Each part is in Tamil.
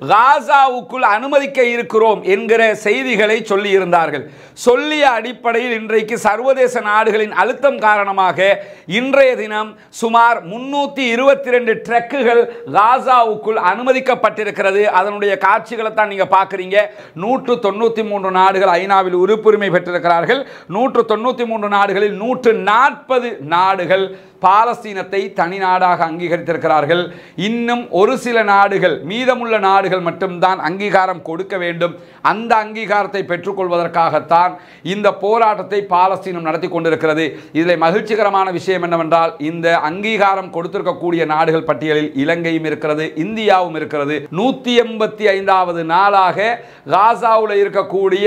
காசாவுக்குள் அனுமதிக்க இருக்கிறோம் என்கிற செய்திகளை சொல்லி இருந்தார்கள் சொல்லிய அடிப்படையில் இன்றைக்கு சர்வதேச நாடுகளின் அழுத்தம் காரணமாக இன்றைய தினம் சுமார் முன்னூற்றி இருபத்தி ரெண்டு ட்ரக்குகள் காசாவுக்குள் அனுமதிக்கப்பட்டிருக்கிறது. அதனுடைய காட்சிகளை தான் நீங்கள் பார்க்குறீங்க. நூற்று தொண்ணூற்றி மூன்று நாடுகள் ஐநாவில் உறுப்புரிமை பெற்றிருக்கிறார்கள். நூற்று தொண்ணூற்றி மூன்று நாடுகளில் நூற்று நாற்பது நாடுகள் பாலஸ்தீனத்தை தனி நாடாக அங்கீகரித்திருக்கிறார்கள். இன்னும் ஒரு சில நாடுகள் மீதமுள்ள நாடுகள் மட்டும்தான் அங்கீகாரம் கொடுக்க வேண்டும். அந்த அங்கீகாரத்தை பெற்றுக்கொள்வதற்காகத்தான் இந்த போராட்டத்தை பாலஸ்தீனம் நடத்தி கொண்டிருக்கிறது. இதில் மகிழ்ச்சிகரமான விஷயம் என்னவென்றால் இந்த அங்கீகாரம் கொடுத்திருக்கக்கூடிய நாடுகள் பட்டியலில் இலங்கையும் இருக்கிறது இந்தியாவும் இருக்கிறது. நூற்றி எண்பத்தி ஐந்தாவது நாளாக காசாவில் இருக்கக்கூடிய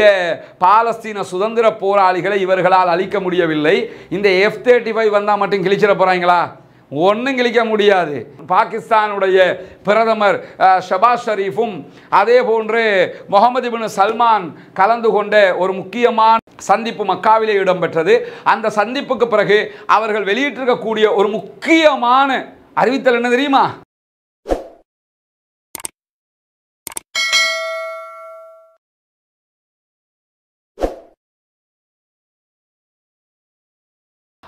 பாலஸ்தீன சுதந்திர போராளிகளை இவர்களால் அழிக்க முடியவில்லை. இந்த எஃப் தேர்ட்டி ஃபைவ் வந்தால் மட்டும் கிழிச்சிட போகிறாங்களா ஒன்றும் கிழிக்க முடியாது. பாகிஸ்தானுடைய பிரதமர் அஹ், ஷபாஸ் ஷரீஃபும் அதே போன்று முகமது பின் சல்மான் கலந்து கொண்ட ஒரு முக்கியமான சந்திப்பு மக்காவிலே இடம்பெற்றது. அந்த சந்திப்புக்கு பிறகு அவர்கள் வெளியிட்டிருக்கக்கூடிய ஒரு முக்கியமான அறிவித்தல் என்ன தெரியுமா?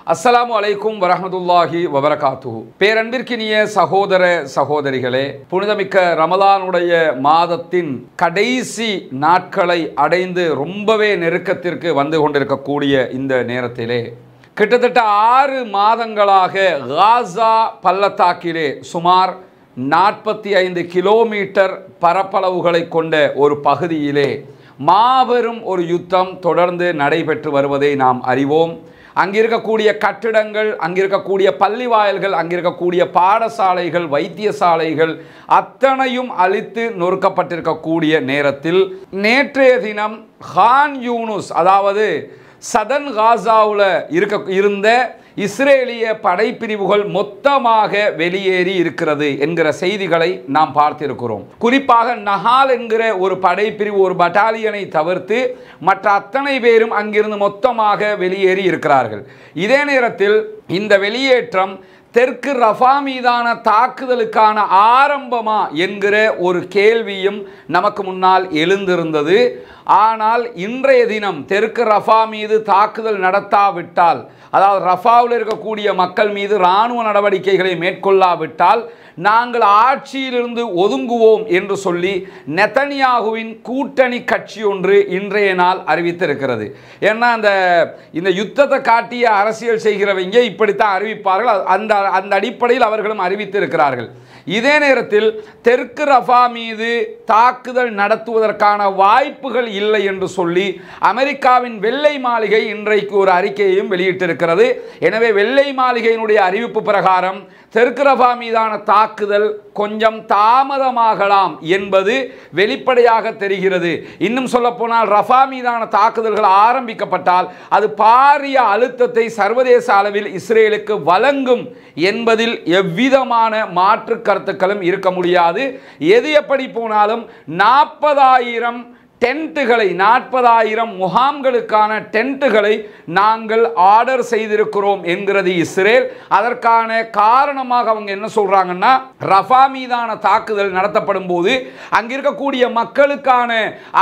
அஸ்லாம் அலைக்கும் வரமதுல்லாஹி வபரகாத்து பேரன்பிற்கினிய சகோதர சகோதரிகளே புனிதமிக்க ரமலானுடைய மாதத்தின் கடைசி நாட்களை அடைந்து ரொம்பவே நெருக்கத்திற்கு வந்து கொண்டிருக்கக்கூடிய இந்த நேரத்திலே கிட்டத்தட்ட ஆறு மாதங்களாக காசா பள்ளத்தாக்கிலே சுமார் நாற்பத்தி ஐந்து கிலோமீட்டர் பரப்பளவுகளை கொண்ட ஒரு பகுதியிலே மாபெரும் ஒரு யுத்தம் தொடர்ந்து நடைபெற்று வருவதை நாம் அறிவோம். அங்கிருக்கக்கூடிய கட்டிடங்கள் அங்கிருக்கக்கூடிய பள்ளி வாயல்கள் அங்கிருக்கக்கூடிய பாடசாலைகள் வைத்தியசாலைகள் அத்தனையும் அழித்து நொறுக்கப்பட்டிருக்கக்கூடிய நேரத்தில் நேற்றைய தினம் ஹான் யூனுஸ் அதாவது சதன் காசாவில் இருக்க இருந்த இஸ்ரேலிய படைப்பிரிவுகள் மொத்தமாக வெளியேறி இருக்கிறது என்கிற செய்திகளை நாம் பார்த்திருக்கிறோம். குறிப்பாக நஹால் என்கிற ஒரு படைப்பிரிவு ஒரு பட்டாலியனை தவிர்த்து மற்ற அத்தனை பேரும் அங்கிருந்து மொத்தமாக வெளியேறி இருக்கிறார்கள். இதே நேரத்தில் இந்த வெளியேற்றம் தெற்கு ரஃபா மீதான தாக்குதலுக்கான ஆரம்பமா என்கிற ஒரு கேள்வியும் நமக்கு முன்னால் எழுந்திருந்தது. ஆனால் இன்றைய தினம் தெற்கு ரஃபா மீது தாக்குதல் நடத்தாவிட்டால் அதாவது ரஃபாவில் இருக்கக்கூடிய மக்கள் மீது இராணுவ நடவடிக்கைகளை மேற்கொள்ளாவிட்டால் நாங்கள் ஆட்சியிலிருந்து ஒதுங்குவோம் என்று சொல்லி நெத்தனியாகுவின் கூட்டணி கட்சி ஒன்று இன்றைய நாள் அறிவித்திருக்கிறது. ஏன்னா அந்த இந்த யுத்தத்தை காட்டிய அரசியல் செய்கிறவங்க இப்படித்தான் அறிவிப்பார்கள். அந்த அந்த அடிப்படையில் அவர்களும் அறிவித்திருக்கிறார்கள். இதே நேரத்தில் தெற்கு ரஃபா மீது தாக்குதல் நடத்துவதற்கான வாய்ப்புகள் இல்லை என்று சொல்லி அமெரிக்காவின் வெள்ளை மாளிகை இன்றைக்கு ஒரு அறிக்கையையும் வெளியிட்டிருக்கிறது. எனவே வெள்ளை மாளிகையினுடைய அறிவிப்பு பிரகாரம் தெற்கு ரஃபா மீதான தாக்குதல் கொஞ்சம் தாமதமாகலாம் என்பது வெளிப்படையாக தெரிகிறது. இன்னும் சொல்லப்போனால் ரஃபா மீதான தாக்குதல்கள் ஆரம்பிக்கப்பட்டால் அது பாரிய அழுத்தத்தை சர்வதேச அளவில் இஸ்ரேலுக்கு வழங்கும் என்பதில் எவ்விதமான மாற்று கருத்துக்களும் இருக்க முடியாது. எது எப்படி போனாலும் நாற்பதாயிரம் டென்ட்டுகளை நாற்பதாயிரம் முகாம்களுக்கான டென்ட்டுகளை நாங்கள் ஆர்டர் செய்திருக்கிறோம் என்கிறது இஸ்ரேல். அதற்கான காரணமாக அவங்க என்ன சொல்கிறாங்கன்னா ரஃபா மீதான தாக்குதல் நடத்தப்படும் போது அங்கிருக்கக்கூடிய மக்களுக்கான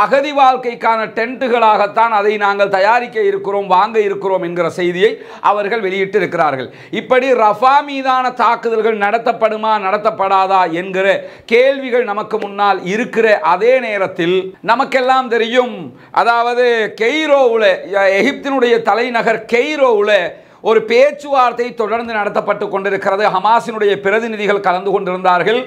அகதி வாழ்க்கைக்கான டென்ட்டுகளாகத்தான் அதை நாங்கள் தயாரிக்க இருக்கிறோம் வாங்க இருக்கிறோம் என்கிற செய்தியை அவர்கள் வெளியிட்டு இருக்கிறார்கள் இப்படி ரஃபா மீதான தாக்குதல்கள் நடத்தப்படுமா நடத்தப்படாதா என்கிற கேள்விகள் நமக்கு முன்னால் இருக்கிற அதே நேரத்தில் நமக்கெல்லாம் தெரியும். அதாவது கெய்ரோவில் எகிப்தினுடைய தலைநகர் கெய்ரோவில் ஒரு பேச்சுவார்த்தை தொடர்ந்து நடத்தப்பட்டு கொண்டிருக்கிறது. ஹமாஸினுடைய பிரதிநிதிகள் கலந்து கொண்டிருந்தார்கள்.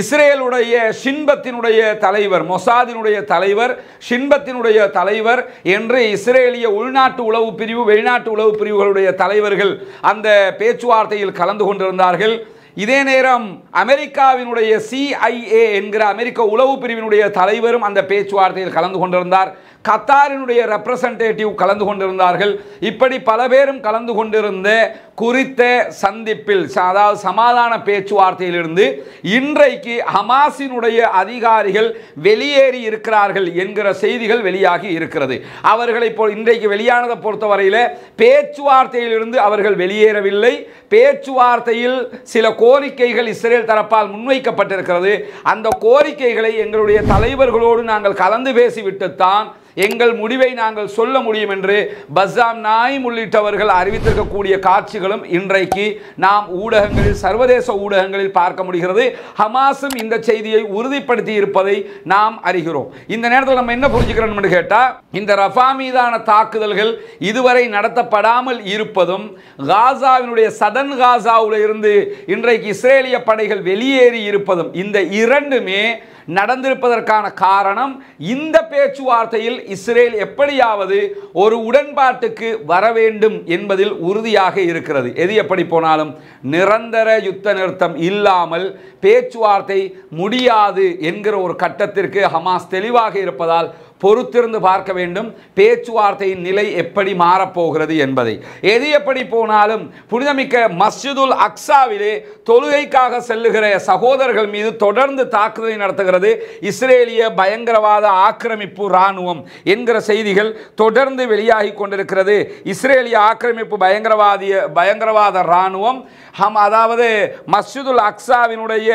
இஸ்ரேலுடைய ஷின்பத்தினுடைய தலைவர் மொசாதினுடைய தலைவர் ஷின்பத்தினுடைய தலைவர் என்று இஸ்ரேலிய உள்நாட்டு உளவு பிரிவு வெளிநாட்டு உளவு பிரிவுகளுடைய தலைவர்கள் அந்த பேச்சுவார்த்தையில் கலந்து கொண்டிருந்தார்கள். இதே நேரம் அமெரிக்காவினுடைய சிஐஏ என்கிற அமெரிக்க உளவு பிரிவினுடைய தலைவரும் அந்த பேச்சுவார்த்தையில் கலந்து கொண்டிருந்தார். கத்தாரினுடைய ரெப்ரசன்டேட்டிவ் கலந்து கொண்டிருந்தார்கள். இப்படி பல பேரும் கலந்து கொண்டிருந்த குறித்த சந்திப்பில் ச- அதாவது சமாதான பேச்சுவார்த்தையிலிருந்து இன்றைக்கு ஹமாஸினுடைய அதிகாரிகள் வெளியேறி இருக்கிறார்கள் என்கிற செய்திகள் வெளியாகி இருக்கிறது. அவர்களை இப்போ இன்றைக்கு வெளியானதை பொறுத்தவரையில் பேச்சுவார்த்தையிலிருந்து அவர்கள் வெளியேறவில்லை. பேச்சுவார்த்தையில் சில கோரிக்கைகள் இஸ்ரேல் தரப்பால் முன்வைக்கப்பட்டிருக்கிறது. அந்த கோரிக்கைகளை எங்களுடைய தலைவர்களோடு நாங்கள் கலந்து பேசிவிட்டுத்தான் எங்கள் முடிவை நாங்கள் சொல்ல முடியும் என்று பஸ்ஸாம் நாயிம் உள்ளிட்டவர்கள் அறிவித்திருக்கக்கூடிய காட்சிகளும் இன்றைக்கு நாம் ஊடகங்களில் சர்வதேச ஊடகங்களில் பார்க்க முடிகிறது. ஹமாஸும் இந்த செய்தியை உறுதிப்படுத்தி இருப்பதை நாம் அறிகிறோம். இந்த நேரத்தில் நம்ம என்ன புரிஞ்சுக்கிறோம்னு கேட்டால் இந்த ரஃபா மீதான தாக்குதல்கள் இதுவரை நடத்தப்படாமல் இருப்பதும் காசாவினுடைய சதன் காசாவில் இருந்து இன்றைக்கு இஸ்ரேலிய படைகள் வெளியேறி இருப்பதும் இந்த இரண்டுமே நடந்திருப்பதற்கான காரணம் இந்த பேச்சுவார்த்தையில் இஸ்ரேல் எப்படியாவது ஒரு உடன்பாட்டுக்கு வர வேண்டும் என்பதில் உறுதியாக இருக்கிறது. எது எப்படி போனாலும் நிரந்தர யுத்த நிறுத்தம் இல்லாமல் பேச்சுவார்த்தை முடியாது என்கிற ஒரு கட்டத்திற்கு ஹமாஸ் தெளிவாக இருப்பதால் பொறுத்திருந்து பார்க்க வேண்டும் பேச்சுவார்த்தையின் நிலை எப்படி மாறப்போகிறது என்பதை. எது எப்படி போனாலும் புனிதமிக்க மஸ்ஜிதுல் அக்ஸாவிலே தொழுகைக்காக செல்லுகிற சகோதரர்கள் மீது தொடர்ந்து தாக்குதலை நடத்துகிறது. இஸ்ரேலிய பயங்கரவாத ஆக்கிரமிப்பு இராணுவம் என்கிற செய்திகள் தொடர்ந்து வெளியாகி கொண்டிருக்கிறது. இஸ்ரேலிய ஆக்கிரமிப்பு பயங்கரவாதிய பயங்கரவாத இராணுவம் ஹம் அதாவது மஸ்ஜிதுல் அக்ஸாவினுடைய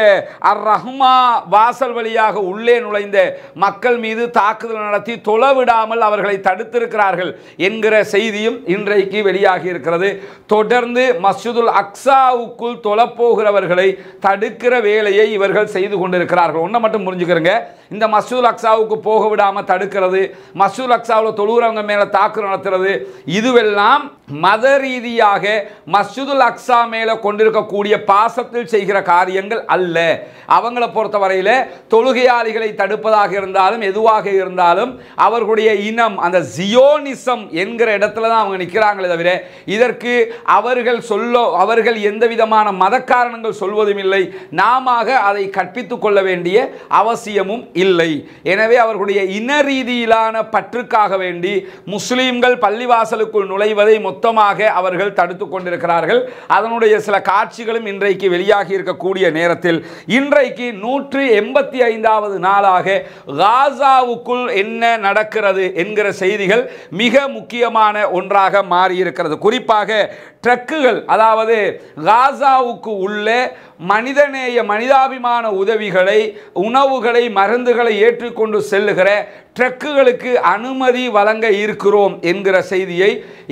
அர் ரஹ்மா வாசல் வழியாக உள்ளே நுழைந்த மக்கள் மீது தாக்குதல் நடத்தி தொலைவிடாமல் அவர்களை தடுத்திருக்கிறார்கள் என்கிற செய்தியும் இன்றைக்கு வெளியாகி இருக்கிறது. தொடர்ந்து மஸ்ஜிதுல் அக்ஸாவுக்குள் தொலைப்போகிறவர்களை தடுக்கிற வேலையை இவர்கள் செய்து கொண்டிருக்கிறார்கள். ஒன்றை மட்டும் புரிஞ்சுக்கிறங்க. இந்த மசூல் அக்ஸாவுக்கு போக விடாமல் தடுக்கிறது மசூல் அக்ஸாவில் தொழுகிறவங்க மேலே தாக்குதல் நடத்துறது இதுவெல்லாம் மத ரீதியாக மஸ்ஜிதுல் அக்ஸா மேலே கொண்டிருக்கக்கூடிய பாசத்தில் செய்கிற காரியங்கள் அல்ல. அவங்கள பொறுத்தவரையில் தொழுகையாளிகளை தடுப்பதாக இருந்தாலும் எதுவாக இருந்தாலும் அவர்களுடைய இனம் அந்த ஜியோனிசம் என்கிற இடத்துல தான் அவங்க நிற்கிறாங்களே தவிர இதற்கு அவர்கள் சொல்ல அவர்கள் எந்த விதமான மத காரணங்கள் சொல்வதும் இல்லை. நாம அதை கற்பித்துக் கொள்ள வேண்டிய அவசியமும் இல்லை. எனவே அவர்களுடைய இன ரீதியிலான பற்றுக்காக வேண்டி முஸ்லீம்கள் பள்ளிவாசலுக்குள் நுழைவதை மொத்தமாக அவர்கள் தடுத்து கொண்டிருக்கிறார்கள். அதனுடைய சில காட்சிகளும் இன்றைக்கு வெளியாகி இருக்கக்கூடிய நேரத்தில். இன்றைக்கு நூற்று எண்பத்தி ஐந்தாவது நாளாக காசாவுக்குள் என்ன என்ன நடக்கிறது என்கிற செய்திகள் மிக முக்கியமான ஒன்றாக மாறியிருக்கிறது. குறிப்பாக ட்ரக்குகள் அதாவது காசாவுக்கு உள்ளே மனிதநேய மனிதாபிமான உதவிகளை உணவுகளை மருந்துகளை ஏற்றுக்கொண்டு செல்லுகிற ட்ரக்குகளுக்கு அனுமதி வழங்க இருக்கிறோம் என்கிற செய்தியை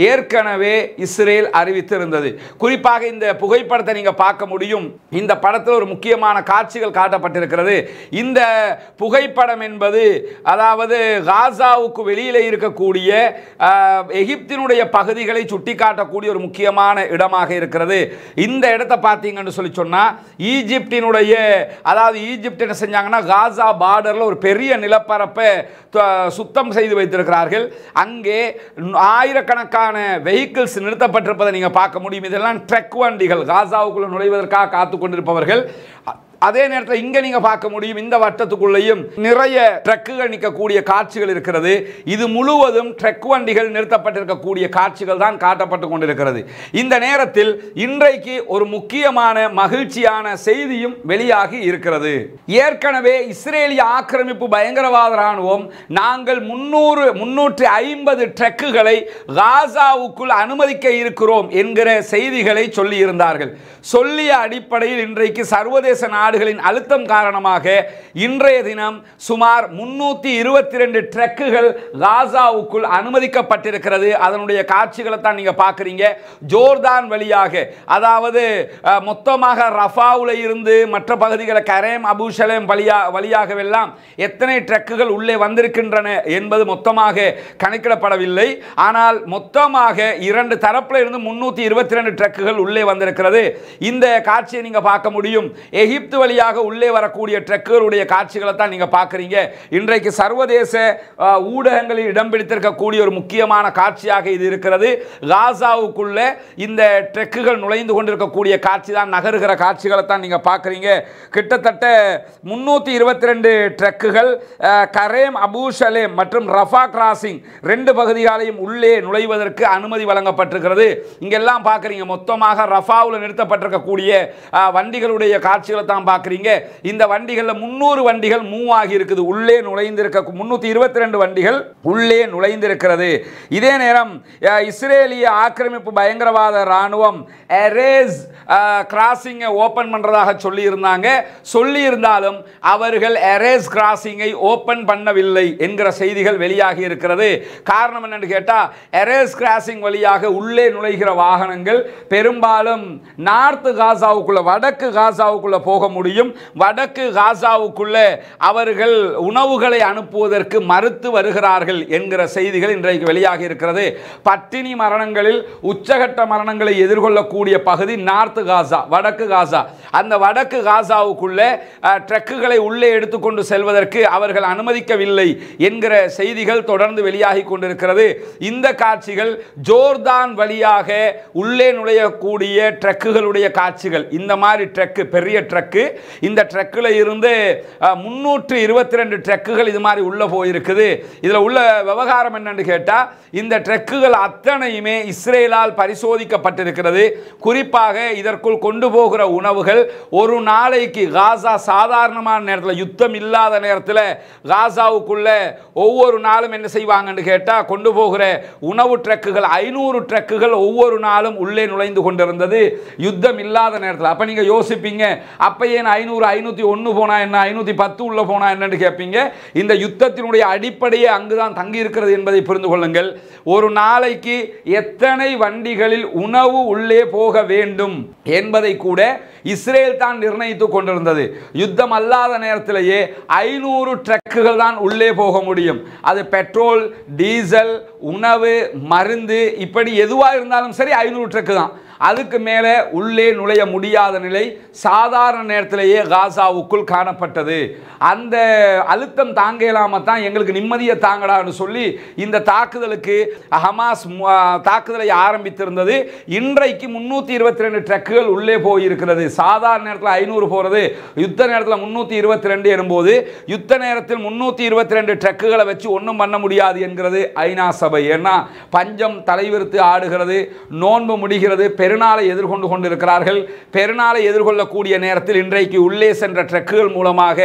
ஏற்கனவே இஸ்ரேல் அறிவித்திருந்தது. குறிப்பாக இந்த புகைப்படத்தை நீங்கள் பார்க்க முடியும். இந்த படத்தில் ஒரு முக்கியமான காட்சிகள் காட்டப்பட்டிருக்கிறது. இந்த புகைப்படம் என்பது அதாவது காசாவுக்கு வெளியில் இருக்கக்கூடிய எகிப்தினுடைய பகுதிகளை சுட்டிக்காட்டக்கூடிய ஒரு முக்கியமான இடமாக இருக்கிறது. இந்த இடத்தை பார்த்தீங்கன்னு சொல்லி சொன்னால் ஈஜிப்டினுடைய அதாவது ஈஜிப்ட் என்ன செஞ்சாங்கன்னா காசா பார்டரில் ஒரு பெரிய நிலப்பரப்பை சுத்தம் செய்து வைத்திருக்கிறார்கள். அங்கே ஆயிரக்கணக்கான வெஹிக்கிள்ஸ் நிறுத்தப்பட்டிருப்பதை நீங்கள் பார்க்க முடியும். இதெல்லாம் ட்ரக் வண்டிகள். காசாவுக்குள்ளே நுழைவதற்காக காத்து கொண்டிருப்பவர்கள். அதே நேரத்தில் இங்கே நீங்கள் பார்க்க முடியும் இந்த வட்டத்துக்குள்ளேயும் நிறைய ட்ரக்குகள் நிற்கக்கூடிய காட்சிகள் இருக்கிறது. இது முழுவதும் ட்ரக் வண்டிகள் நிறுத்தப்பட்டிருக்கக்கூடிய காட்சிகள் தான் காட்டப்பட்டு கொண்டிருக்கிறது. இந்த நேரத்தில் இன்றைக்கு ஒரு முக்கியமான மகிழ்ச்சியான செய்தியும் வெளியாகி இருக்கிறது. ஏற்கனவே இஸ்ரேலிய ஆக்கிரமிப்பு பயங்கரவாத ராணுவம் நாங்கள் முன்னூறு முன்னூற்றி ஐம்பது ட்ரக்குகளை காசாவுக்குள் அனுமதிக்க இருக்கிறோம் என்கிற செய்திகளை சொல்லியிருந்தார்கள். சொல்லிய அடிப்படையில் இன்றைக்கு சர்வதேச நாடுகளின் அழுத்தம் காரணமாக இன்றைய தினம் சுமார் முன்னூற்றி இருபத்தி ரெண்டு ட்ரக்குகள் காசாவுக்குள் அனுமதிக்கப்பட்டிருக்கிறது. அதனுடைய காட்சிகளை தான் நீங்கள் பார்க்குறீங்க. ஜோர்தான் வழியாக அதாவது மொத்தமாக ரஃபாவில் இருந்து மற்ற பகுதிகளை கரேம் அபுஷலேம் வழியா வழியாகவெல்லாம் எத்தனை ட்ரக்குகள் உள்ளே வந்திருக்கின்றன என்பது மொத்தமாக கணக்கிடப்படவில்லை. ஆனால் மொத்தமாக இரண்டு தரப்பில் இருந்து முன்னூற்றி இருபத்தி ரெண்டு ட்ரக்குகள் உள்ளே வந்திருக்கிறது. இந்த காட்சியை நீங்கள் பார்க்க முடியும். எகிப்து வழியாக உள்ளே வரக்கூடிய ட்ரக்குகளுடைய காட்சிகளை தான் நீங்க பார்க்குறீங்க. இன்றைக்கு சர்வதேச ஊடகங்களில் இடம் பிடித்திருக்கக்கூடிய ஒரு முக்கியமான காட்சியாக இது இருக்கிறது. காசாவுக்குள்ளே இந்த ட்ரக்குகள் நுழைந்து கொண்டிருக்கக்கூடிய காட்சி தான் நகருகிற காட்சிகளை தான் நீங்க பார்க்குறீங்க. கிட்டத்தட்ட முந்நூற்றி இருபத்தி ரெண்டு ட்ரக்குகள் கரேம் அபூ ஷலேம் மற்றும் ரஃபா கிராசிங் ரெண்டு பகுதிகளையும் உள்ளே நுழைவதற்கு அனுமதி வழங்கப்பட்டிருக்கிறது. இங்கெல்லாம் பார்க்குறீங்க மொத்தமாக ரஃபாவில் நிறுத்தப்பட்டிருக்கக்கூடிய வண்டிகளுடைய காட்சிகளை தான் பார்க்குறீங்க. இந்த வண்டிகளில் முந்நூறு வண்டிகள் மூவ் ஆகி இருக்குது. உள்ளே நுழைந்திருக்க முந்நூற்றி இருபத்தி ரெண்டு வண்டிகள் உள்ளே நுழைந்திருக்கிறது. இதே நேரம் இஸ்ரேலிய ஆக்கிரமிப்பு பயங்கரவாத இராணுவம் எரேஸ் கிராசிங்கை ஓப்பன் பண்ணுறதாக சொல்லியிருந்தாங்க. சொல்லியிருந்தாலும் அவர்கள் எரேஸ் கிராசிங்கை ஓப்பன் பண்ணவில்லை என்கிற செய்திகள் வெளியாகி இருக்கிறது. காரணம் என்னன்னு கேட்டால் எரேஸ் கிராசிங் வழியாக உள்ளே நுழைகிற வாகனங்கள் பெரும்பாலும் நார்த்து காசாவுக்குள்ள வடக்கு காசாவுக்குள்ள போக முடியும் வடக்கு காசாவுக்குள்ள அவர்கள் உணவுகளை அனுப்புவதற்கு மறுத்து வருகிறார்கள் என்கிற செய்திகள் இன்றைக்கு வெளியாகி இருக்கிறது. பட்டினி மரணங்களில் உச்சகட்ட மரணங்களை எதிர்கொள்ளக்கூடிய பகுதி நார்த்து காசா வடக்கு காசா. அந்த வடக்கு காசாவுக்குள்ளே ட்ரக்குகளை உள்ளே எடுத்துக்கொண்டு செல்வதற்கு அவர்கள் அனுமதிக்கவில்லை என்கிற செய்திகள் தொடர்ந்து வெளியாகி கொண்டிருக்கிறது. இந்த காட்சிகள் ஜோர்தான் வழியாக உள்ளே நுழையக்கூடிய ட்ரக்குகளுடைய காட்சிகள். இந்த மாதிரி ட்ரக்கு பெரிய ட்ரக்கு இந்த ட்ரக்கில் இருந்து முன்னூற்று இருபத்தி ரெண்டு ட்ரக்குகள் இது மாதிரி உள்ள போயிருக்குது. இதில் உள்ள விவகாரம் என்னன்னு கேட்டால் இந்த ட்ரக்குகள் அத்தனையுமே இஸ்ரேலால் பரிசோதிக்கப்பட்டிருக்கிறது. குறிப்பாக இதற்குள் கொண்டு போகிற உணவுகள் ஒரு நாளைக்கு காசா சாதாரணமான நேரத்தில் யுத்தம் இல்லாத நேரத்தில் காசாவுக்குள்ள ஒவ்வொரு நாளும் என்ன செய்வாங்கன்னு கேட்டால் கொண்டு போகிற உணவு ட்ரக்குகள் ஐநூறு ட்ரக்குகள் ஒவ்வொரு நாளும் உள்ளே நுழைந்து கொண்டிருந்தது. யுத்தம் இல்லாத நேரத்தில். அப்போ நீங்கள் யோசிப்பீங்க அப்போ ஏன் ஐநூறு ஐநூற்றி ஒன்று போனால் என்ன? ஐநூற்றி பத்து உள்ளே போனா என்னன்னு கேட்பீங்க இந்த யுத்தத்தினுடைய அடிப்படையே அங்குதான் தங்கி இருக்கிறது என்பதை புரிந்து கொள்ளுங்கள். ஒரு நாளைக்கு எத்தனை வண்டிகளில் உணவு உள்ளே போக வேண்டும் என்பதை கூட இஸ்ரேல் தான் நிர்ணயித்து கொண்டிருந்தது. யுத்தம் அல்லாத நேரத்திலேயே ஐநூறு ட்ரக்குகள் தான் உள்ளே போக முடியும். அது பெட்ரோல் டீசல் உணவு மருந்து இப்படி எதுவாக இருந்தாலும் சரி ஐநூறு ட்ரக்கு தான். அதுக்கு மேலே உள்ளே நுழைய முடியாத நிலை சாதாரண நேரத்திலேயே காசாவுக்குள் காணப்பட்டது. அந்த அழுத்தம் தாங்க இல்லாமல் தான் எங்களுக்கு நிம்மதியை தாங்கடான்னு சொல்லி இந்த தாக்குதலுக்கு ஹமாஸ் மு- தாக்குதலை ஆரம்பித்திருந்தது. இன்றைக்கு முன்னூற்றி இருபத்தி ரெண்டு ட்ரக்குகள் உள்ளே போயிருக்கிறது. சாதாரண நேரத்தில் ஐநூறு போகிறது யுத்த நேரத்தில் முன்னூற்றி இருபத்தி ரெண்டு எனும்போது யுத்த நேரத்தில் முன்னூற்றி இருபத்தி ரெண்டு ட்ரக்குகளை வச்சு ஒன்றும் பண்ண முடியாது என்கிறது ஐநா சபை. ஏன்னா பஞ்சம் தலைவிரித்து ஆடுகிறது நோன்பு முடிகிறது பெருநாளை எதிர்கொண்டு கொண்டிருக்கிறார்கள். பெருநாளை எதிர்கொள்ளக்கூடிய நேரத்தில் இன்றைக்கு உள்ளே சென்ற ட்ரக்குகள் மூலமாக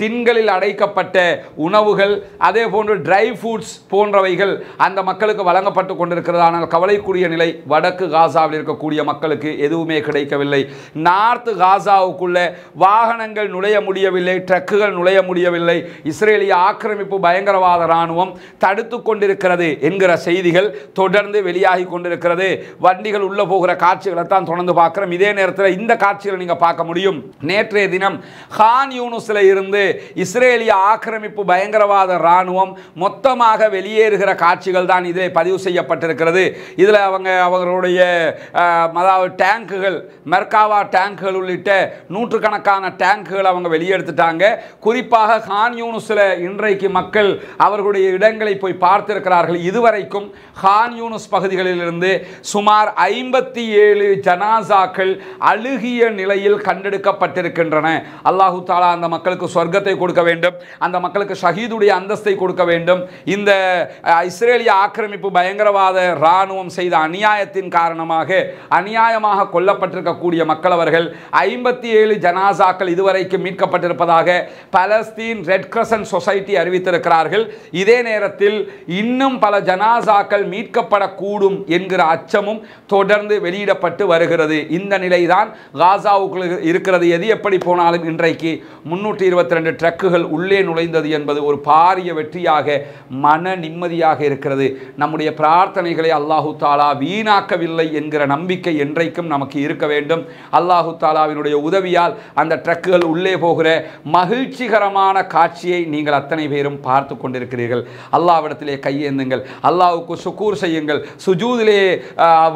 டின்களில் அடைக்கப்பட்ட உணவுகள் அதே போன்று ட்ரை ஃபுட்ஸ் போன்றவைகள் அந்த மக்களுக்கு வழங்கப்பட்டு கொண்டிருக்கிறது. ஆனால் கவலைக்குரிய நிலை வடக்கு காசாவில் இருக்கக்கூடிய மக்களுக்கு எதுவுமே கிடைக்கவில்லை. நார்த்து காசாவுக்குள்ள வாகனங்கள் நுழைய முடியவில்லை ட்ரக்குகள் நுழைய முடியவில்லை. இஸ்ரேலிய ஆக்கிரமிப்பு பயங்கரவாத இராணுவம் தடுத்து கொண்டிருக்கிறது என்கிற செய்திகள் தொடர்ந்து வெளியாகி கொண்டிருக்கிறது. வண்டிகள் உள்ள போகிற காட்சிகளை தான் தொடர்ந்து பார்க்கிறோம். இதே நேரத்தில் இந்த காட்சிகளை நீங்கள் பார்க்க முடியும். நேற்றைய தினம் ஹான் யூனுஸில் இருந்து இஸ்ரேலிய ஆக்கிரமிப்பு பயங்கரவாத இராணுவம் மொத்தமாக வெளியேறுகிற காட்சிகள் தான் இதில் பதிவு செய்யப்பட்டிருக்கிறது. இதில் அவங்க அவர்களுடைய அதாவது டேங்குகள் மெர்காவா டேங்குகள் உள்ளிட்ட நூற்றுக்கணக்கான டேங்குகள் அவங்க வெளியெடுத்துட்டாங்க. குறிப்பாக ஹான் யூனுஸில் இன்றைக்கு மக்கள் அவர்களுடைய இடங்களை போய் பார்த்திருக்கிறார்கள். இதுவரைக்கும் ஹான் யூனுஸ் பகுதிகளிலிருந்து சுமார் ஐம்பத்தி ஏழு ஜனாசாக்கள் அழுகிய நிலையில் கண்டெடுக்கப்பட்டிருக்கின்றன. அல்லாஹு தாலா அந்த மக்களுக்கு சொர்க்க சொர்க்கத்தை கொடுக்க வேண்டும். அந்த மக்களுக்கு ஷஹீதுடைய அந்தஸ்தை கொடுக்க வேண்டும். இந்த இஸ்ரேலிய ஆக்கிரமிப்பு பயங்கரவாத இராணுவம் செய்த அநியாயத்தின் காரணமாக அநியாயமாக கொல்லப்பட்டிருக்கக்கூடிய மக்கள் அவர்கள் ஐம்பத்தி ஏழு ஜனாசாக்கள் இதுவரைக்கும் மீட்கப்பட்டிருப்பதாக பலஸ்தீன் ரெட் கிரசன் சொசைட்டி அறிவித்திருக்கிறார்கள். இதே நேரத்தில் இன்னும் பல ஜனாசாக்கள் மீட்கப்படக்கூடும் என்கிற அச்சமும் தொடர்ந்து வெளியிடப்பட்டு வருகிறது. இந்த நிலைதான் காசாவுக்குள் இருக்கிறது. எது எப்படி போனாலும் இன்றைக்கு முன்னூற்றி இருபத்தி இரண்டு ட்ரக்குகள் உள்ளே நுழைந்தது என்பது ஒரு பாரிய வெற்றியாக மன நிம்மதியாக இருக்கிறது. நம்முடைய பிரார்த்தனைகளை அல்லாஹு தாலா வீணாக்கவில்லை என்கிற நம்பிக்கை என்றைக்கும் நமக்கு இருக்க வேண்டும். அல்லாஹு தாலாவினுடைய உதவியால் அந்த ட்ரக்குகள் உள்ளே போகிற மகிழ்ச்சிகரமான காட்சியை நீங்கள் அத்தனை பேரும் பார்த்து கொண்டிருக்கிறீர்கள். அல்லாவிடத்திலே கையேந்துங்கள். அல்லாஹுக்கு சுக்கூர் செய்யுங்கள். சுஜூதிலே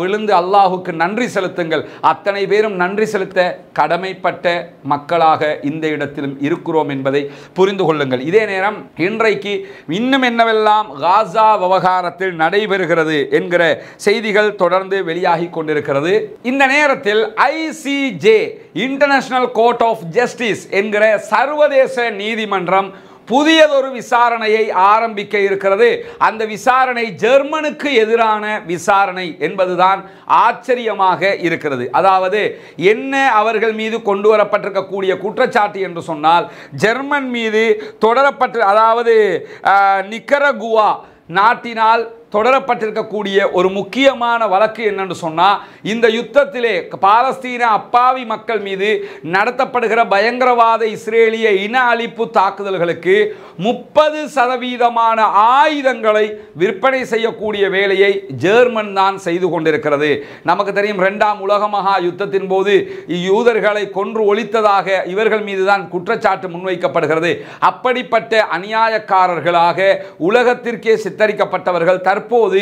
விழுந்து அல்லாஹுக்கு நன்றி செலுத்துங்கள். அத்தனை பேரும் நன்றி செலுத்த கடமைப்பட்ட மக்களாக இந்த இடத்திலும் இருக்கிறோம் என்பதை புரிந்து கொள்ளுங்கள். இதே நேரம் இன்றைக்கு இன்னும் என்னவெல்லாம் காசா விவகாரத்தில் நடைபெறுகிறது என்கிற செய்திகள் தொடர்ந்து வெளியாகி கொண்டிருக்கிறது. இந்த நேரத்தில் ICJ international court of justice என்கிற சர்வதேச நீதிமன்றம் புதியதொரு விசாரணையை ஆரம்பிக்க இருக்கிறது. அந்த விசாரணை ஜெர்மனுக்கு எதிரான விசாரணை என்பதுதான் ஆச்சரியமாக இருக்கிறது. அதாவது என்ன அவர்கள் மீது கொண்டு வரப்பட்டிருக்கக்கூடிய குற்றச்சாட்டு என்று சொன்னால் ஜெர்மன் மீது தொடரப்பட்டு அதாவது நிக்கரகுவா நாட்டினால் தொடரப்பட்டிருக்கக்கூடிய ஒரு முக்கியமான வழக்கு என்னன்னு சொன்னால் இந்த யுத்தத்திலே பாலஸ்தீன அப்பாவி மக்கள் மீது நடத்தப்படுகிற பயங்கரவாத இஸ்ரேலிய இன அழிப்பு தாக்குதல்களுக்கு முப்பது சதவீதமான ஆயுதங்களை விற்பனை செய்யக்கூடிய வேலையை ஜெர்மன் தான் செய்து கொண்டிருக்கிறது. நமக்கு தெரியும் இரண்டாம் உலக மகா யுத்தத்தின் போது யூதர்களை கொன்று ஒழித்ததாக இவர்கள் மீதுதான் குற்றச்சாட்டு முன்வைக்கப்படுகிறது. அப்படிப்பட்ட அநியாயக்காரர்களாக உலகத்திற்கே சித்தரிக்கப்பட்டவர்கள் தற்போது தற்போது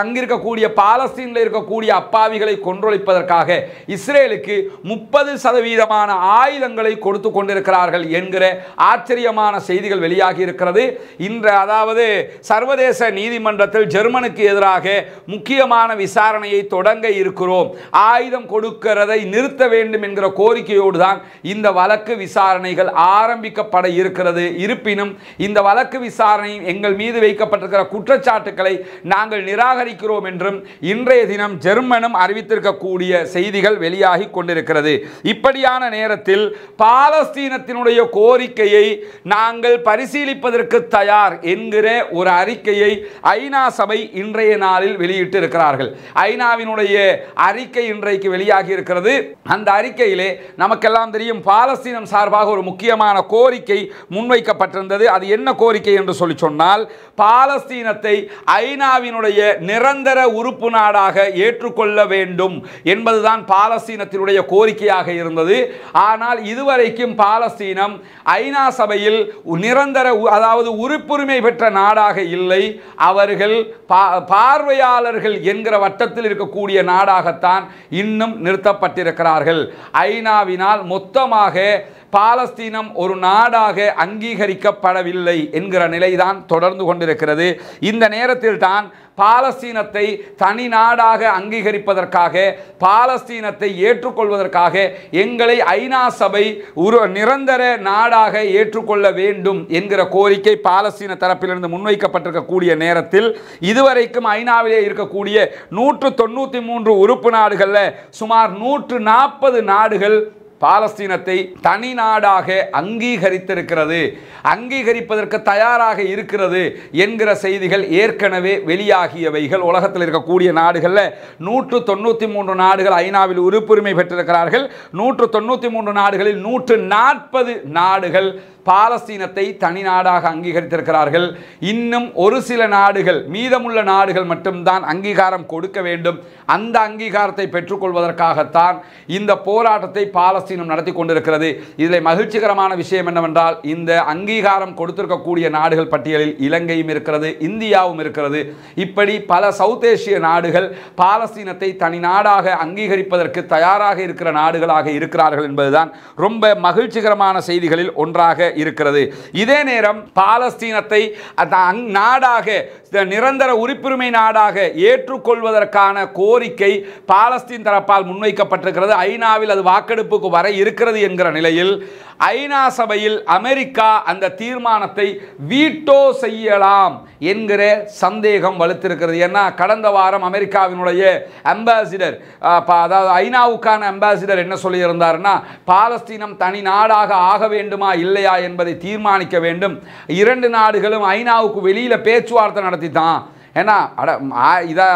அங்கிருக்கக்கூடிய பாலஸ்தீனில் இருக்கக்கூடிய அப்பாவிகளை கொன்றொழிப்பதற்காக இஸ்ரேலுக்கு முப்பது சதவீதமான ஆயுதங்களை கொடுத்து கொண்டிருக்கிறார்கள் என்கிற ஆச்சரியமான செய்திகள் வெளியாகி இருக்கிறது. இன்று அதாவது சர்வதேச நீதிமன்றத்தில் ஜெர்மனுக்கு எதிராக முக்கியமான விசாரணையை தொடங்க இருக்கிறோம். ஆயுதம் கொடுக்கிறதை நிறுத்த வேண்டும் என்கிற கோரிக்கையோடு தான் இந்த வழக்கு விசாரணைகள் ஆரம்பிக்கப்பட இருக்கிறது. இருப்பினும் இந்த வழக்கு விசாரணை எங்கள் மீது வைக்கப்பட்டிருக்கிற குற்றச்சாட்டுக்களை நாங்கள் நிராகரிக்கிறோம் என்றும் இன்றைய தினம் ஜெர்மனும் அறிவித்திருக்கக்கூடிய செய்திகள் வெளியாகி கொண்டிருக்கிறது. இப்படியான நேரத்தில் பாலஸ்தீனத்தினுடைய கோரிக்கையை நாங்கள் பரிசீலிப்பதற்கு தயார் என்கிற ஒரு அறிக்கையை ஐநா சபை இன்றைய நாளில் வெளியிட்டு இருக்கிறார்கள் ஐநாவினுடைய அறிக்கை இன்றைக்கு வெளியாகி இருக்கிறது. அந்த அறிக்கையிலே நமக்கெல்லாம் தெரியும் பாலஸ்தீனம் சார்பாக ஒரு முக்கியமான கோரிக்கை முன்வைக்கப்பட்டிருந்தது. அது என்ன கோரிக்கை என்று சொல்லி சொன்னால் பாலஸ்தீனத்தை ஐநாவினுடைய நிரந்தர உறுப்பு நாடாக ஏற்றுக்கொள்ள வேண்டும் என்பதுதான் பாலஸ்தீனத்தினுடைய கோரிக்கையாக இருந்தது. ஆனால் இதுவரைக்கும் பாலஸ்தீனம் ஐநா சபையில் நிரந்தர உ- அதாவது உறுப்புரிமை பெற்ற நாடாக இல்லை. அவர்கள் பா- பார்வையாளர்கள் என்கிற வட்டத்தில் இருக்கக்கூடிய நாடாகத்தான் இன்னும் நிறுத்தப்பட்டிருக்கிறார்கள். ஐநாவினால் மொத்தமாக பாலஸ்தீனம் ஒரு நாடாக அங்கீகரிக்கப்படவில்லை என்கிற நிலைதான் தொடர்ந்து கொண்டிருக்கிறது. இந்த நேரத்தில் தான் பாலஸ்தீனத்தை தனி நாடாக அங்கீகரிப்பதற்காக பாலஸ்தீனத்தை ஏற்றுக்கொள்வதற்காக எங்களை ஐநா சபை ஒரு நிரந்தர நாடாக ஏற்றுக்கொள்ள வேண்டும் என்கிற கோரிக்கை பாலஸ்தீன தரப்பிலிருந்து முன்வைக்கப்பட்டிருக்கக்கூடிய நேரத்தில் இதுவரைக்கும் ஐநாவிலே இருக்கக்கூடிய நூற்று தொண்ணூற்றி மூன்று உறுப்பு நாடுகளில் சுமார் நூற்று நாற்பது நாடுகள் பாலஸ்தீனத்தை தனி நாடாக அங்கீகரித்திருக்கிறது அங்கீகரிப்பதற்கு தயாராக இருக்கிறது என்கிற செய்திகள் ஏற்கனவே வெளியாகியவைகள். உலகத்தில் இருக்கக்கூடிய நாடுகளில் நூற்று தொண்ணூற்றி மூன்று நாடுகள் ஐநாவில் உறுப்புரிமை பெற்றிருக்கிறார்கள். நூற்று தொண்ணூற்றி மூன்று நாடுகளில் நூற்று நாற்பது நாடுகள் பாலஸ்தீனத்தை தனி நாடாக அங்கீகரித்திருக்கிறார்கள். இன்னும் ஒரு சில நாடுகள் மீதமுள்ள நாடுகள் மட்டும்தான் அங்கீகாரம் கொடுக்க வேண்டும். அந்த அங்கீகாரத்தை பெற்றுக்கொள்வதற்காகத்தான் இந்த போராட்டத்தை பாலஸ்தீனம் நடத்தி கொண்டிருக்கிறது. இதில் மகிழ்ச்சிகரமான விஷயம் என்னவென்றால் இந்த அங்கீகாரம் கொடுத்திருக்கக்கூடிய நாடுகள் பட்டியலில் இலங்கையும் இருக்கிறது இந்தியாவும் இருக்கிறது. இப்படி பல சவுத் ஏசிய நாடுகள் பாலஸ்தீனத்தை தனி நாடாக அங்கீகரிப்பதற்கு தயாராக இருக்கிற நாடுகளாக இருக்கிறார்கள் என்பதுதான் ரொம்ப மகிழ்ச்சிகரமான செய்திகளில் ஒன்றாக இருக்கிறது. இதே நேரம் பாலஸ்தீனத்தை நாடாக நிரந்தர உறுப்புரிமை நாடாக ஏற்றுக்கொள்வதற்கான கோரிக்கை பாலஸ்தீன் தரப்பால் முன்வைக்கப்பட்டிருக்கிறது. ஐநாவில் அது வாக்கெடுப்புக்கு வர இருக்கிறது என்கிற நிலையில் ஐநா சபையில் அமெரிக்கா அந்த தீர்மானத்தை வீட்டோ செய்யலாம் என்கிற சந்தேகம் வலுத்திருக்கிறது. ஏன்னா கடந்த வாரம் அமெரிக்காவினுடைய அம்பாசிடர் அதாவது ஐநாவுக்கான அம்பாசிடர் என்ன சொல்லியிருந்தாருன்னா பாலஸ்தீனம் தனி நாடாக ஆக வேண்டுமா இல்லையா என்பதை தீர்மானிக்க வேண்டும். இரண்டு நாடுகளும் ஐநாவுக்கு வெளியில் பேச்சுவார்த்தை நடத்தி தான் ஏன்னா அட ஆ, இதா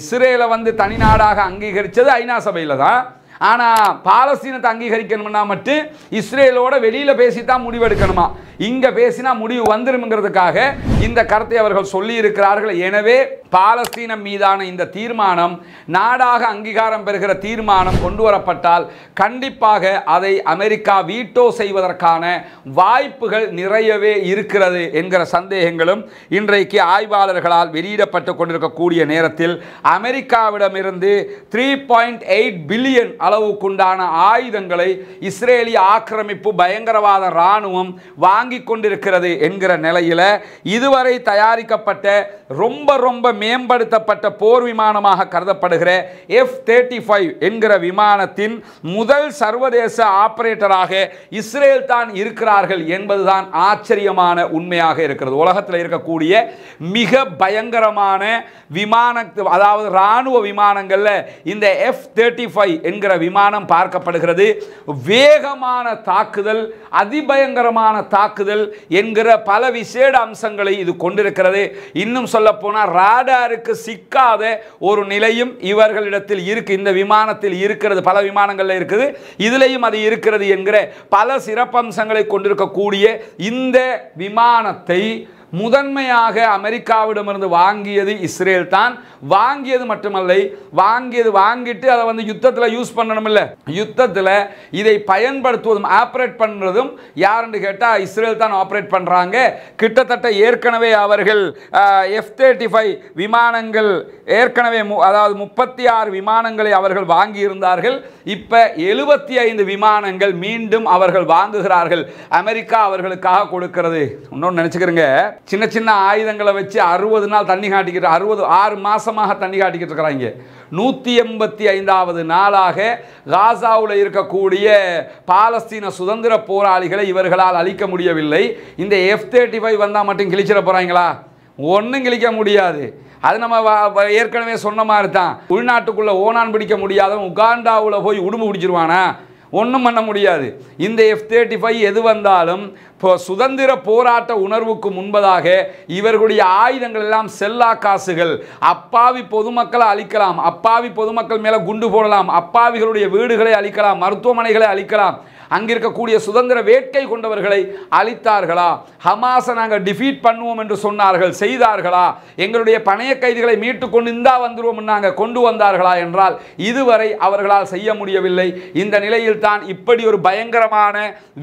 இஸ்ரேலை வந்து தனி நாடாக அங்கீகரித்தது ஐநா சபையில் தான். ஆனால் பாலஸ்தீனத்தை அங்கீகரிக்கணும்னா மட்டும் இஸ்ரேலோட வெளியில் பேசி தான் முடிவெடுக்கணுமா? இங்கே பேசினா முடிவு வந்துருங்கிறதுக்காக இந்த கருத்தை அவர்கள் சொல்லி இருக்கிறார்கள் எனவே பாலஸ்தீனம் மீதான இந்த தீர்மானம் நாடாக அங்கீகாரம் பெறுகிற தீர்மானம் கொண்டு வரப்பட்டால் கண்டிப்பாக அதை அமெரிக்கா வீட்டோ செய்வதற்கான வாய்ப்புகள் நிறையவே இருக்கிறது என்கிற சந்தேகங்களும் இன்றைக்கு ஆய்வாளர்களால் வெளியிடப்பட்டு கொண்டிருக்கக்கூடிய நேரத்தில் அமெரிக்காவிடமிருந்து த்ரீ பாயிண்ட் எயிட் பில்லியன் அளவுக்குண்டான ஆயுதங்களை இஸ்ரேலிய ஆக்கிரமிப்பு பயங்கரவாத இராணுவம் வாங்க தாங்கி கொண்டிருக்கிறது என்கிற நிலையில் இதுவரை தயாரிக்கப்பட்ட ரொம்ப ரொம்ப மேம்படுத்தப்பட்ட போர் விமானமாக கருதப்படுகிற எஃப் தேர்ட்டி ஃபைவ் என்கிற விமானத்தின் முதல் சர்வதேச ஆபரேட்டராக இஸ்ரேல் தான் இருக்கிறார்கள் என்பதுதான் ஆச்சரியமான உண்மையாக இருக்கிறது. உலகத்தில் இருக்கக்கூடிய மிக பயங்கரமான விமான அதாவது இராணுவ விமானங்களில் இந்த எஃப் தேர்ட்டி ஃபைவ் என்கிற விமானம் பார்க்கப்படுகிறது. வேகமான தாக்குதல் அதிபயங்கரமான தாக்குதல் என்கிற பல விசேட அம்சங்களை இது கொண்டிருக்கிறது. இன்னும் சொல்ல போனால் ராடாருக்கு சிக்காத ஒரு நிலையும் இவர்களிடத்தில் இருக்கு இந்த விமானத்தில் இருக்கிறது பல விமானங்களில் இருக்குது. இதுலேயும் அது இருக்கிறது என்கிற பல சிறப்பம்சங்களை கொண்டிருக்கக்கூடிய இந்த விமானத்தை முதன்மையாக அமெரிக்காவிடமிருந்து வாங்கியது இஸ்ரேல் தான். வாங்கியது மட்டுமல்ல வாங்கியது வாங்கிட்டு அதை வந்து யுத்தத்தில் யூஸ் பண்ணணும் இல்லை யுத்தத்தில் இதை பயன்படுத்துவதும் ஆப்ரேட் பண்ணுறதும் யாருன்னு கேட்டால் இஸ்ரேல் தான் ஆப்ரேட் பண்ணுறாங்க கிட்டத்தட்ட ஏற்கனவே அவர்கள் எஃப் தேர்ட்டி ஃபைவ் விமானங்கள் ஏற்கனவே மு- அதாவது முப்பத்தி ஆறு விமானங்களை அவர்கள் வாங்கியிருந்தார்கள். இப்போ எழுபத்தி ஐந்து விமானங்கள் மீண்டும் அவர்கள் வாங்குகிறார்கள். அமெரிக்கா அவர்களுக்காக கொடுக்கிறது. இன்னொன்று நினச்சிக்கிறேங்க. சின்ன சின்ன ஆயுதங்களை வச்சு அறுபது நாள் தண்ணி காட்டிக்கிட்டு அறுபது ஆறு மாதமாக தண்ணி காட்டிக்கிட்டு இருக்கிறாங்க. நூற்றி எண்பத்தி ஐந்தாவது நாளாக காசாவில் இருக்கக்கூடிய பாலஸ்தீன சுதந்திர போராளிகளை இவர்களால் அழிக்க முடியவில்லை. இந்த எஃப் தேர்ட்டி ஃபைவ் வந்தால் மட்டும் கிழிச்சிட போகிறாங்களா ஒன்றும் கிழிக்க முடியாது. அது நம்ம வ- ஏற்கனவே சொன்ன மாதிரி தான். உள்நாட்டுக்குள்ளே ஓனான் பிடிக்க முடியாதவன் உகாண்டாவில் போய் உடும்பு பிடிச்சிருவானா? ஒன்றும் பண்ண முடியாது. இந்த எஃப் தேர்ட்டி ஃபைவ் எது வந்தாலும் இப்போ சுதந்திர போராட்ட உணர்வுக்கு முன்பதாக இவர்களுடைய ஆயுதங்கள் எல்லாம் செல்லா காசுகள். அப்பாவி பொதுமக்களை அழிக்கலாம். அப்பாவி பொதுமக்கள் மேலே குண்டு போடலாம். அப்பாவிகளுடைய வீடுகளை அழிக்கலாம். மருத்துவமனைகளை அழிக்கலாம். அங்கிருக்கக்கூடிய சுதந்திர வேட்கை கொண்டவர்களை அழித்தார்களா? ஹமாஸை நாங்கள் டிஃபீட் பண்ணுவோம் என்று சொன்னார்கள் செய்தார்களா? எங்களுடைய பணைய கைதிகளை மீட்டு கொண்டு இந்தா வந்துருவோம் நாங்கள் கொண்டு வந்தார்களா என்றால் இதுவரை அவர்களால் செய்ய முடியவில்லை. இந்த நிலையில் தான் இப்படி ஒரு பயங்கரமான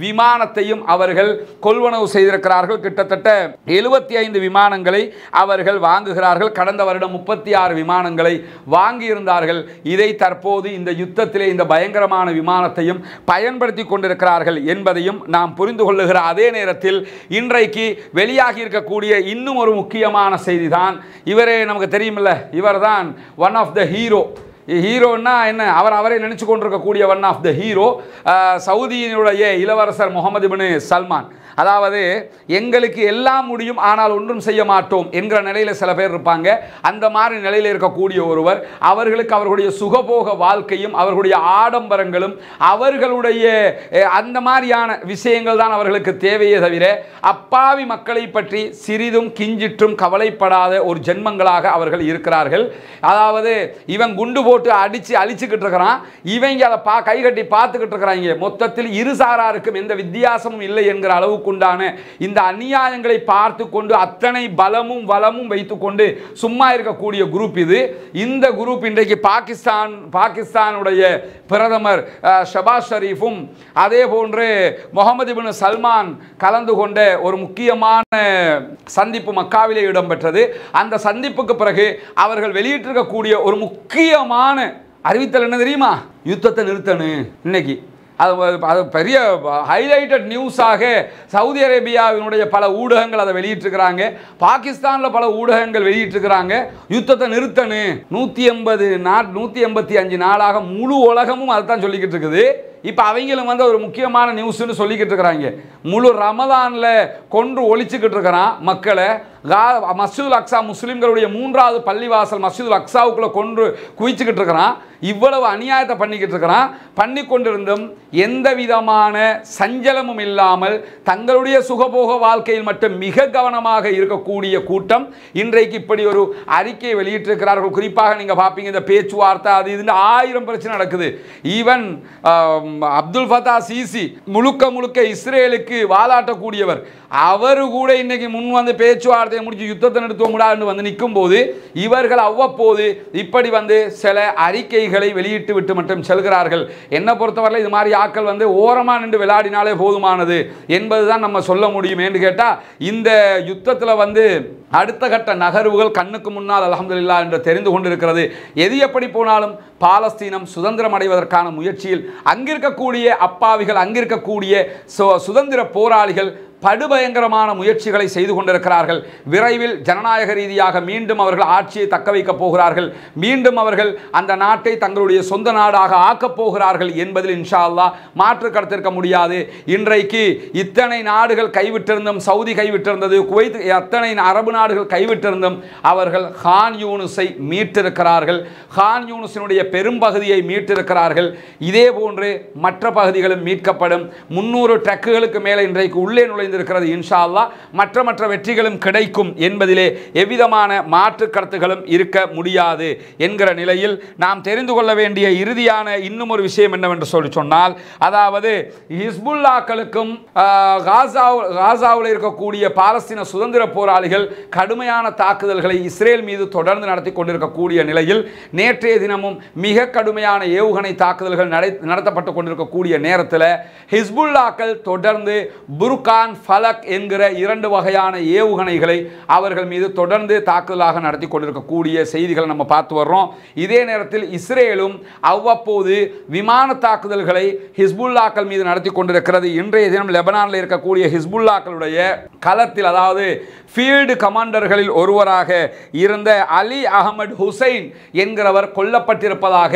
விமானத்தையும் அவர்கள் கொள்வனவு செய்திருக்கிறார்கள். கிட்டத்தட்ட எழுபத்தி ஐந்து விமானங்களை அவர்கள் வாங்குகிறார்கள். கடந்த வருடம் முப்பத்தி ஆறு விமானங்களை வாங்கியிருந்தார்கள். இதை தற்போது இந்த யுத்தத்திலே இந்த பயங்கரமான விமானத்தையும் பயன்படுத்தி கொண்டு கொண்டிருக்கிறார்கள் என்பதையும் நாம் புரிந்து கொள்ளுகிற அதே நேரத்தில் இன்றைக்கு வெளியாகி இருக்கக்கூடிய இன்னும் ஒரு முக்கியமான செய்தி தான் இவரே நமக்கு தெரியுமில்ல இவர்தான் ஒன் ஆஃப் த ஹீரோ ஹீரோன்னா என்ன? அவர் அவரை நினச்சி கொண்டிருக்கக்கூடிய ஒன் ஆஃப் த ஹீரோ சவுதியினுடைய இளவரசர் முகமது பின் சல்மான். அதாவது எங்களுக்கு எல்லாம் முடியும் ஆனால் ஒன்றும் செய்ய மாட்டோம் என்கிற நிலையில் சில பேர் இருப்பாங்க. அந்த மாதிரி நிலையில் இருக்கக்கூடிய ஒருவர் அவர்களுக்கு அவர்களுடைய சுகபோக வாழ்க்கையும் அவர்களுடைய ஆடம்பரங்களும் அவர்களுடைய அந்த மாதிரியான விஷயங்கள் தான் அவர்களுக்கு தேவையே தவிர அப்பாவி மக்களை பற்றி சிறிதும் கிஞ்சிற்றும் கவலைப்படாத ஒரு ஜென்மங்களாக அவர்கள் இருக்கிறார்கள். அதாவது இவன் குண்டு போட்டு அடித்து அழிச்சுக்கிட்டு இருக்கிறான். இவங்க அதை பா கை கட்டி பார்த்துக்கிட்டு இருக்கிறாங்க. மொத்தத்தில் இருசாராருக்கும் எந்த வித்தியாசமும் இல்லை என்கிற அளவுக்குண்டான இந்த அநியாயங்களை பார்த்து கொண்டு அத்தனை பலமும் வளமும் வைத்துக்கொண்டு சும்மா இருக்கக்கூடிய குரூப் இது. இந்த குரூப் இன்றைக்கு பாகிஸ்தான் பாகிஸ்தானுடைய பிரதமர் ஷபாஸ் ஷரீஃபும் அதே போன்று முகமது பின் சல்மான் கலந்து கொண்ட ஒரு முக்கியமான சந்திப்பு மக்காவிலே இடம்பெற்றது. அந்த சந்திப்புக்கு பிறகு அவர்கள் வெளியிட்டிருக்கக்கூடிய ஒரு முக்கியமான அறிவித்தல் என்ன தெரியுமா? யுத்தத்தை நிறுத்தணும். இன்னைக்கு அது அது பெரிய ஹைலைட்டட் நியூஸாக சவுதி அரேபியாவினுடைய பல ஊடகங்கள் அதை வெளியிட்டிருக்கிறாங்க. பாகிஸ்தானில் பல ஊடகங்கள் வெளியிட்டிருக்கிறாங்க. யுத்தத்தை நிறுத்தணும் நூற்றி எண்பது நாட் நூற்றி எண்பத்தி அஞ்சு நாளாக முழு உலகமும் அதை தான் சொல்லிக்கிட்டு இருக்குது. இப்போ அவங்களும் வந்து ஒரு முக்கியமான நியூஸ்னு சொல்லிக்கிட்டு இருக்கிறாங்க. முழு ரமதானில் கொன்று ஒழிச்சுக்கிட்டு இருக்கிறான் மக்களை. கா- மஸ்ஜிதுல் அக்ஸா முஸ்லீம்களுடைய மூன்றாவது பள்ளிவாசல் மஸ்ஜிதுல் அக்ஸாவுக்குள்ளே கொன்று குவிச்சுக்கிட்டு இருக்கிறான். இவ்வளவு அநியாயத்தை பண்ணிக்கிட்டு இருக்கிறான். பண்ணி கொண்டிருந்தும் எந்த விதமான சஞ்சலமும் இல்லாமல் தங்களுடைய சுகபோக வாழ்க்கையில் மட்டும் மிக கவனமாக இருக்கக்கூடிய கூட்டம் இன்றைக்கு இப்படி ஒரு அறிக்கையை வெளியிட்டிருக்கிறார்கள். குறிப்பாக நீங்கள் பார்ப்பீங்க இந்த பேச்சுவார்த்தை அது இதுன்னு ஆயிரம் பிரச்சனை நடக்குது. ஈவன் அப்துல் ஃபதா சிசி முழுக்க முழுக்க இஸ்ரேலுக்கு வாலாட்டக்கூடியவர் அவர் கூட இன்னைக்கு முன் வந்து பேச்சுவார்த்தையை முடிச்சு யுத்தத்தை நிறுத்துவோம்டான்னு வந்து நிற்கும் போது இவர்கள் அவ்வப்போது இப்படி வந்து சில அறிக்கைகளை வெளியிட்டு விட்டு மட்டும் செல்கிறார்கள். என்னை பொறுத்தவரையில் இது மாதிரி ஆட்கள் வந்து ஓரமாக நின்று விளையாடினாலே போதுமானது என்பதுதான் நம்ம சொல்ல முடியும் என்று கேட்டால் இந்த யுத்தத்தில் வந்து அடுத்த கட்ட நகர்வுகள் கண்ணுக்கு முன்னால் அலமதுல்லா என்று தெரிந்து கொண்டிருக்கிறது. எது எப்படி போனாலும் பாலஸ்தீனம் சுதந்திரம் அடைவதற்கான முயற்சியில் இருக்கக்கூடிய அப்பாவிகள் அங்கிருக்கக்கூடிய சு- சுதந்திர போராளிகள் படுபயங்கரமான முயற்சிகளை செய்து கொண்டிருக்கிறார்கள். விரைவில் ஜனநாயக ரீதியாக மீண்டும் அவர்கள் ஆட்சியை தக்க வைக்கப் போகிறார்கள். மீண்டும் அவர்கள் அந்த நாட்டை தங்களுடைய சொந்த நாடாக ஆக்கப் போகிறார்கள் என்பதில் இன்ஷா அல்லா மாற்று கடத்திருக்க முடியாது. இன்றைக்கு இத்தனை நாடுகள் கைவிட்டிருந்தும் சவுதி கைவிட்டிருந்தது குவைத் அத்தனை அரபு நாடுகள் கைவிட்டிருந்தும் அவர்கள் ஹான் யூனுஸை மீட்டிருக்கிறார்கள். ஹான் யூனுஸினுடைய பெரும்பகுதியை மீட்டிருக்கிறார்கள். இதே போன்று மற்ற பகுதிகளும் மீட்கப்படும். முன்னூறு ட்ரக்குகளுக்கு மேலே இன்றைக்கு உள்ளே நுழைந்திருக்கிறது இன்ஷா அல்லா மற்ற மற்ற வெற்றிகளும் கிடைக்கும் என்பதிலே எவ்விதமான மாற்று கருத்துகளும் இருக்க முடியாது என்கிற நிலையில் நாம் தெரிந்து கொள்ள வேண்டிய இறுதியான இன்னும் ஒரு விஷயம் என்னவென்று சொல்லி சொன்னால் அதாவது ஹிஸ்புல்லாக்களுக்கும் காசா காசாவில் இருக்கக்கூடிய பாலஸ்தீன சுதந்திர போராளிகள் கடுமையான தாக்குதல்களை இஸ்ரேல் மீது தொடர்ந்து நடத்தி கொண்டிருக்கக்கூடிய நிலையில் நேற்றைய தினமும் மிக கடுமையான ஏவுகணை தாக்குதல்கள் நடை நடத்தப்பட்டு கொண்டிருக்கக்கூடிய நேரத்தில் ஹிஸ்புல்லாக்கள் தொடர்ந்து புர்கான் ஃபலக் என்கிற இரண்டு வகையான ஏவுகணைகளை அவர்கள் மீது தொடர்ந்து தாக்குதலாக நடத்தி கொண்டிருக்கக்கூடிய செய்திகளை நம்ம பார்த்து வர்றோம். இதே நேரத்தில் இஸ்ரேலும் அவ்வப்போது விமான தாக்குதல்களை ஹிஸ்புல்லாக்கள் மீது நடத்தி கொண்டிருக்கிறது. இன்றைய தினம் லெபனானில் இருக்கக்கூடிய ஹிஸ்புல்லாக்களுடைய களத்தில் அதாவது ஃபீல்டு கமாண்டர்களில் ஒருவராக இருந்த அலி அகமது ஹுசைன் என்கிறவர் கொல்லப்பட்டிருப்பதாக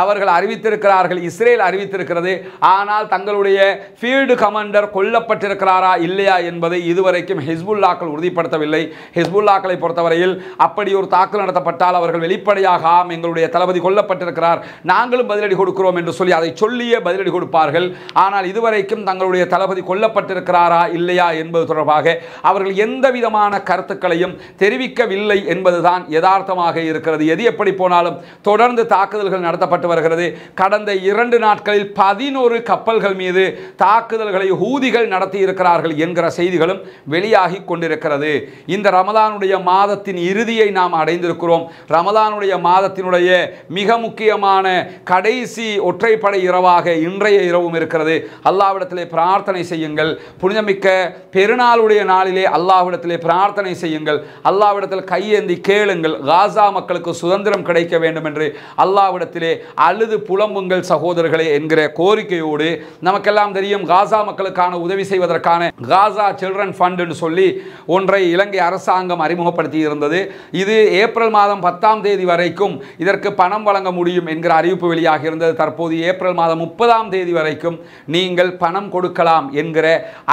அவர்கள் அறிவித்திருக்கிறார்கள் இஸ்ரேல் அறிவித்திருக்கிறது. ஆனால் தங்களுடைய ஃபீல்டு கமாண்டர் கொல்லப்பட்டிருக்கிறாரா இல்லையா என்பதை இதுவரைக்கும் ஹிஸ்புல்லாக்கள் உறுதிப்படுத்தவில்லை. ஹிஸ்புல்லாக்களை பொறுத்தவரையில் அப்படி ஒரு தாக்குதல் நடத்தப்பட்டால் அவர்கள் வெளிப்படையாக ஆம் எங்களுடைய தளபதி கொல்லப்பட்டிருக்கிறார். நாங்களும் பதிலடி கொடுக்கிறோம் என்று சொல்லி அதை சொல்லியே பதிலடி கொடுப்பார்கள். ஆனால் இதுவரைக்கும் தங்களுடைய தளபதி கொல்லப்பட்டிருக்கிறாரா இல்லையா என்பது தொடர்பாக அவர்கள் எந்த விதமான கருத்துக்களையும் தெரிவிக்கவில்லை என்பதுதான் யதார்த்தமாக இருக்கிறது. எது எப்படி போனாலும் தொடர்ந்து தாக்குதல்கள் நடத்தப்பட்டு வருகிறது. கடந்த இரண்டு நாட்களில் பதினோரு கப்பல்கள் மீது தாக்குதல்களை ஹூதிகள் நடத்தி இருக்கிறார்கள். என்கிற செய்திகளும் வெளியாகி கொண்டிருக்கிறது. இந்த ரமதானுடைய மாதத்தின் இறுதியை நாம் அடைந்திருக்கிறோம். ரமதானுடைய மாதத்தினுடைய மிக முக்கியமான கடைசி ஒற்றைப்படை இரவாக இன்றைய இரவும் இருக்கிறது. அல்லாவிடத்திலே பிரார்த்தனை செய்யுங்கள். புனிதமிக்க பெருநாளுடைய நாளிலே அல்லாவிடத்திலே பிரார்த்தனை செய்யுங்கள். அல்லாவிடத்தில் கையேந்தி கேளுங்கள். காசா மக்களுக்கு சுதந்திரம் கிடைக்க வேண்டும் என்று அல்லாஹ்விடத்திலே அழுது புலம்புங்கள் சகோதரர்களே என்கிற கோரிக்கையோடு நமக்கெல்லாம் தெரியும். காசா மக்களுக்கான உதவி செய்வதற்கான காசா சில்ட்ரன் ஃபண்டுன்னு சொல்லி ஒன்றை இலங்கை அரசாங்கம் அறிமுகப்படுத்தி இருந்தது இது ஏப்ரல் மாதம் பத்தாம் தேதி வரைக்கும் இதற்கு பணம் வழங்க முடியும் என்கிற அறிவிப்பு வெளியாக இருந்தது தற்போது ஏப்ரல் மாதம் முப்பதாம் தேதி வரைக்கும் நீங்கள் பணம் கொடுக்கலாம் என்கிற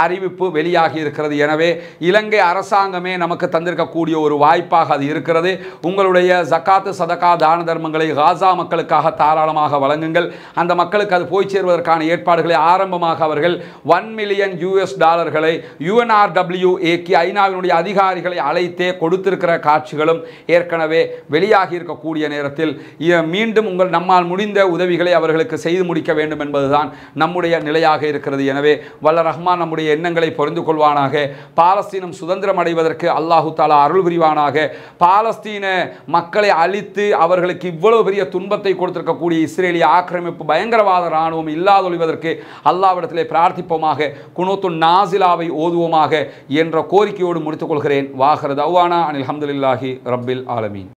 அறிவிப்பு வெளியாகி இருக்கிறது எனவே இலங்கை அரசாங்கமே நமக்கு தந்திருக்கக்கூடிய ஒரு வாய்ப்பாக அது இருக்கிறது. உங்களுடைய ஜக்காத்து சதகா தான தர்மங்களை காசா மக்களுக்காக தாராளமாக வழங்குங்கள். அந்த மக்களுக்கு அது போய் சேர்வதற்கான ஏற்பாடுகளை ஆரம்பமாக அவர்கள் one million US dollar UNRWA ஏக்கி ஐநாவினுடைய அதிகாரிகளை அழைத்தே கொடுத்திருக்கிற காட்சிகளும் ஏற்கனவே வெளியாகி இருக்கக்கூடிய நேரத்தில் மீண்டும் உங்கள் நம்மால் முடிந்த உதவிகளை அவர்களுக்கு செய்து முடிக்க வேண்டும் என்பதுதான் நம்முடைய நிலையாக இருக்கிறது. எனவே வல்ல ரஹ்மான் நம்முடைய எண்ணங்களை புரிந்து கொள்வானாக. பாலஸ்தீனம் சுதந்திரம் அடைவதற்கு அல்லாஹு தாலா அருள் புரிவானாக. பாலஸ்தீன மக்களை அழித்து அவர்களுக்கு இவ்வளவு பெரிய துன்பத்தை கொடுத்திருக்கக்கூடிய இஸ்ரேலிய ஆக்கிரமிப்பு பயங்கரவாத இராணுவம் இல்லாதொழிவதற்கு அல்லாவிடத்திலே பிரார்த்திப்போமாக. குனோத்து நாசிலாவை ஓதுவோமாக என்ற கோரிக்கையோடு முடித்துக் கொள்கிறேன். வாஹர் தவானா அனில் அஹமதுல்லாஹி ரப்பில் ஆலமீன்.